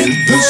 I've.